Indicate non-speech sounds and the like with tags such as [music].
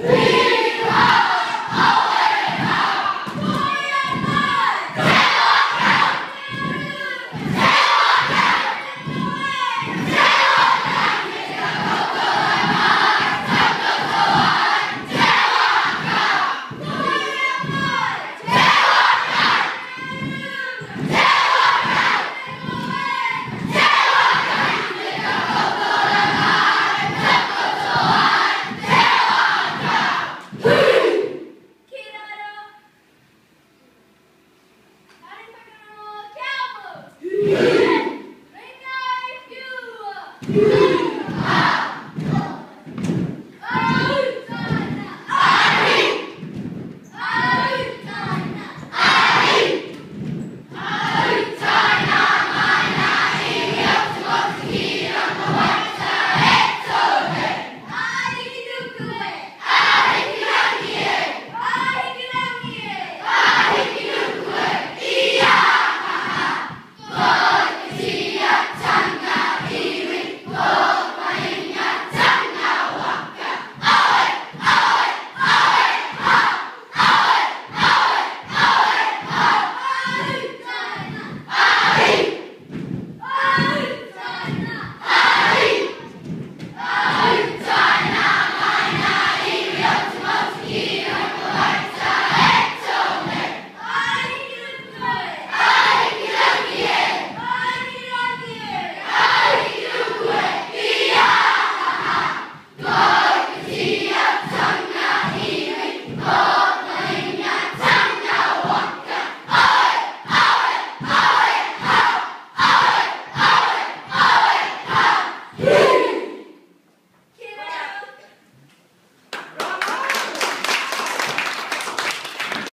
Three. Yeah. [laughs]